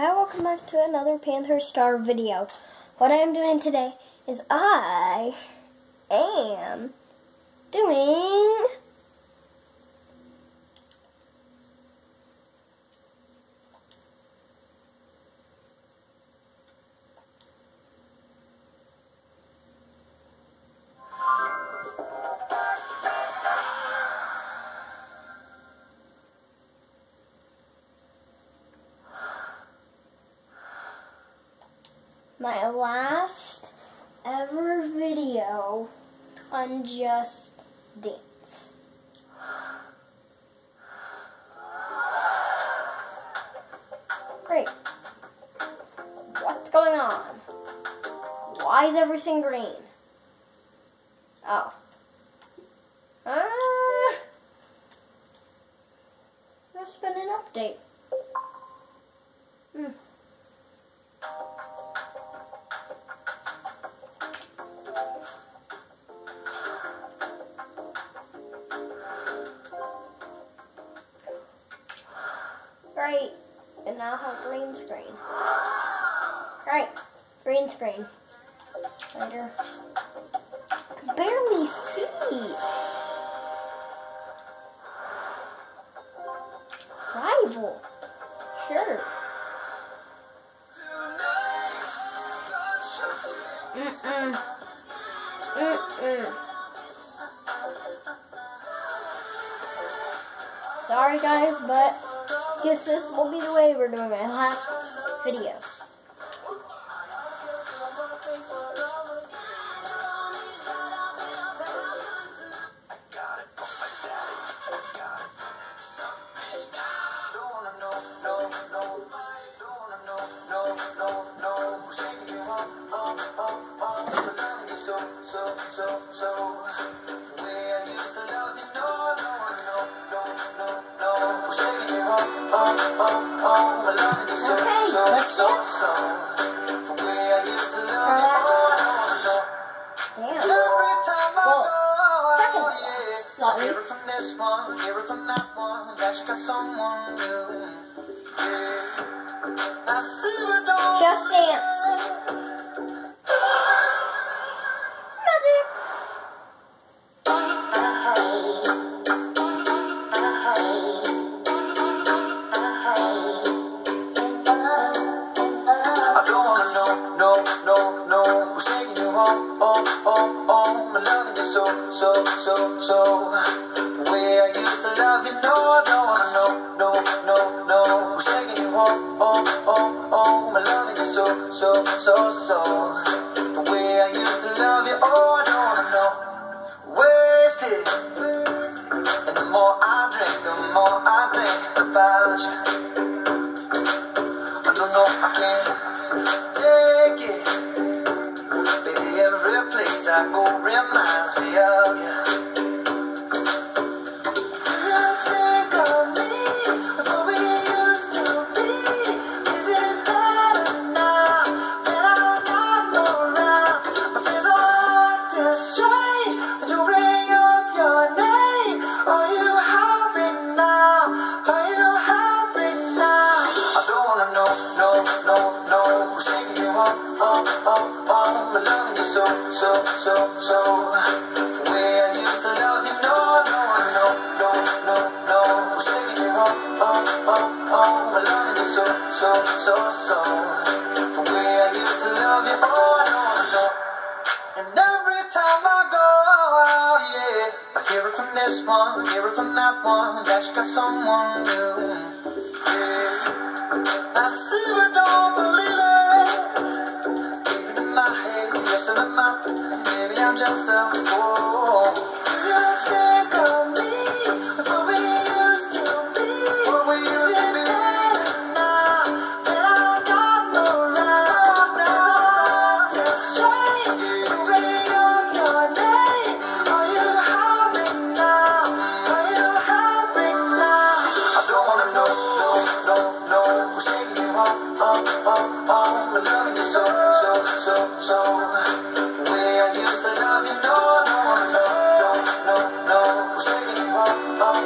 Hi, welcome back to another Panther Star video. What I am doing today is I am doing my last ever video on Just Dance. Great. What's going on? Why is everything green? Oh. Ah. There's been an update. Great. And now have green screen. Great. Green screen. Later. Can barely see. Rival. Sure. Mm-mm. Mm-mm. Sorry guys, but guess this will be the way we're doing my last video. Hear it from this one, hear it from that one, that you got someone new. Yeah. I see the dawn. Just dance. No, no, no, who's taking you home, home, oh, oh, oh, home, home. I'm loving you so, so, so, so. The way I used to love you, no, wanna know, no, no, no, who's taking you home, home, home, home. I'm loving you so, so, so, so. Go reminds me of. You no no no no so, so, so. The way I used to love you, oh, I don't. And every time I go out, yeah, I hear it from this one, hear it from that one, that you got someone new. Yeah. I see but don't believe head, you're still Maybe I'm just a fool.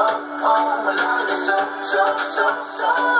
home, home? I love so, so, so, so.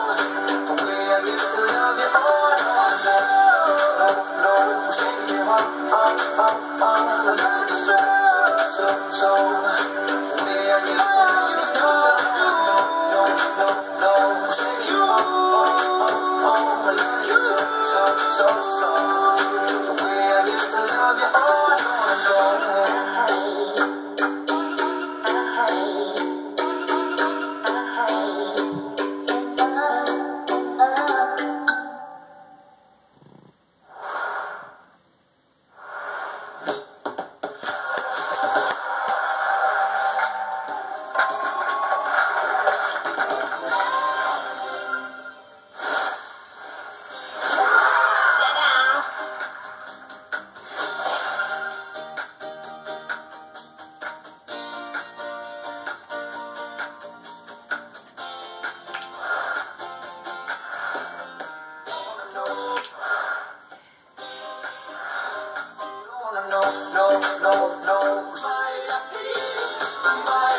Last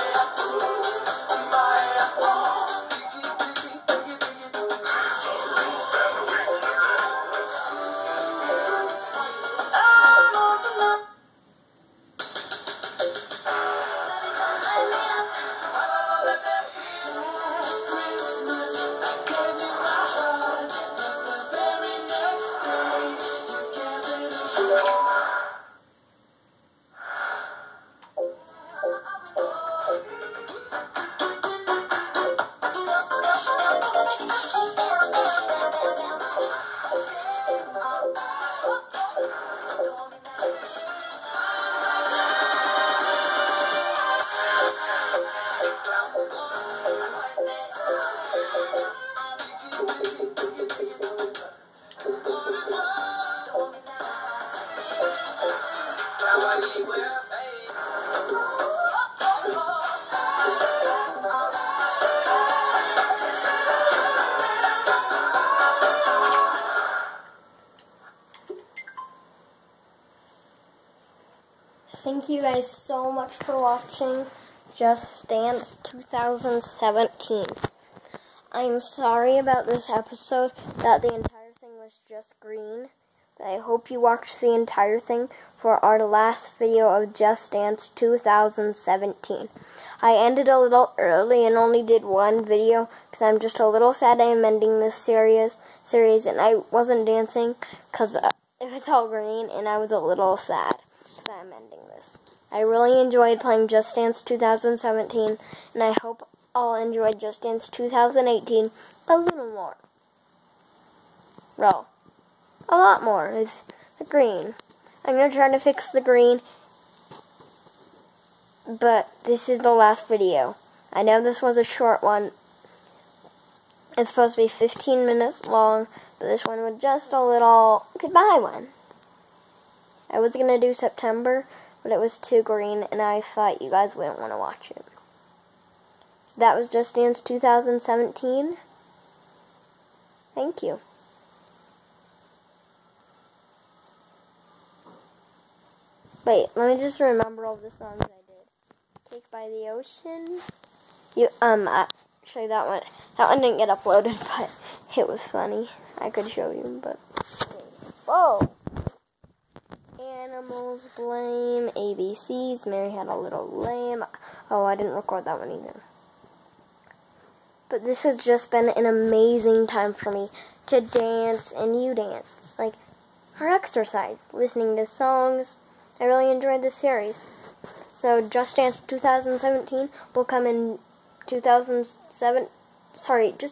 guys so much for watching Just Dance 2017. I'm sorry about this episode that the entire thing was just green. But I hope you watched the entire thing for our last video of Just Dance 2017. I ended a little early and only did one video because I'm just a little sad I'm ending this series series and I wasn't dancing because uh, it was all green and I was a little sad because I'm ending this. I really enjoyed playing Just Dance 2017 and I hope all enjoyed Just Dance 2018 a little more. Well, a lot more is the green. I'm to try to fix the green but this is the last video. I know this was a short one. It's supposed to be 15 minutes long, but this one was just a little goodbye one. I was to do September, but it was too green, and I thought you guys wouldn't want to watch it. So that was Just Dance 2017. Thank you. Wait, let me just remember all the songs I did. Cake by the Ocean. You um actually that one that one didn't get uploaded, but it was funny. I could show you, but whoa. Animals blame ABCs. Mary had a little lamb. Oh, I didn't record that one either. But this has just been an amazing time for me to dance and you dance. Like our exercise, listening to songs. I really enjoyed this series. So Just Dance 2017 will come in 2007. Sorry, just